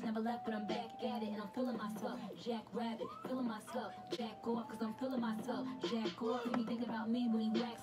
never left, but I'm back at it and I'm feeling myself. Jack Rabbit, feeling myself. Jack off, cause I'm feeling myself. Jack off, make me think about me when he wax